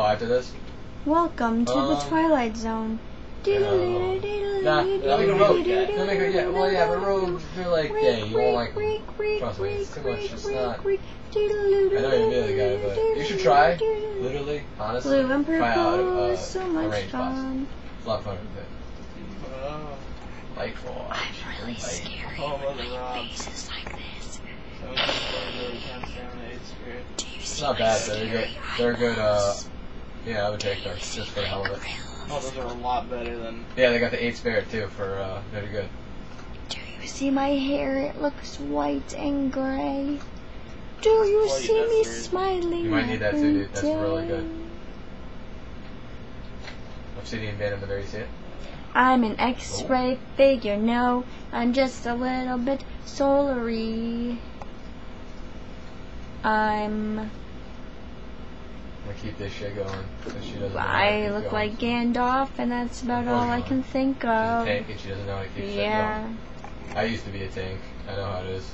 after this? Welcome to the Um, Twilight Zone. Nah, not like a road. Not like a, yeah, well, yeah, but road, you're like, yeah, you won't like them. Trust me, it's too much, it's not. I know you're the other guy, but you should try, literally, honestly. Blue and try out purple uh, is so a much range boss. fun. It's a lot of fun with it. Light for. I'm really scared Oh, when Mother my Rob. face is like this. so we just played really can't stay on the eighth spirit. Do you It's see not my bad, they're good, scary they're good, uh, eyebrows? Yeah, I would take those, just for the hell of it. Oh, those are a lot better than. Yeah, they got the 8 spirit too for, uh, they're good. Do you see my hair? It looks white and gray. Do you Well, see me the reason. smiling? You might need that too, dude. That's really good. Obsidian Venom, the very see it? I'm an X-ray figure. No, I'm just a little bit solary. I'm. I'm gonna keep this shit going. So she doesn't know how to I look going. like Gandalf, and that's about all I can think She's a of. tank and she doesn't know how to keep shit Yeah. going. I used to be a tank. I know how it is.